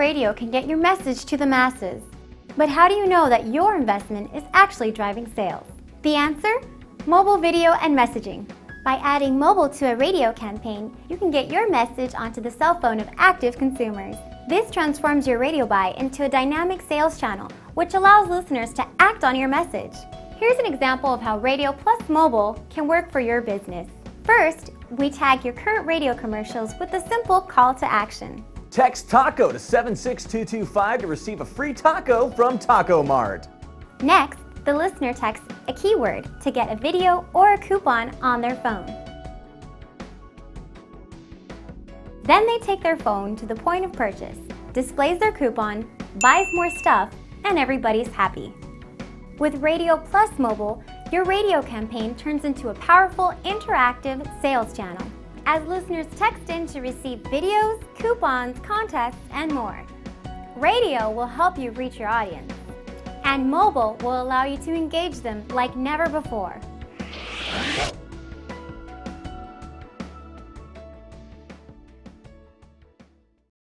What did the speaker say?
radio can get your message to the masses. But how do you know that your investment is actually driving sales? The answer? Mobile video and messaging. By adding mobile to a radio campaign, you can get your message onto the cell phone of active consumers. This transforms your radio buy into a dynamic sales channel, which allows listeners to act on your message. Here's an example of how radio plus mobile can work for your business. First, we tag your current radio commercials with a simple call to action. Text TACO to 76225 to receive a free taco from Taco Mart. Next, the listener texts a keyword to get a video or a coupon on their phone. Then they take their phone to the point of purchase, displays their coupon, buys more stuff, and everybody's happy. With Radio Plus Mobile, your radio campaign turns into a powerful, interactive sales channel as listeners text in to receive videos, coupons, contests, and more. Radio will help you reach your audience, and mobile will allow you to engage them like never before.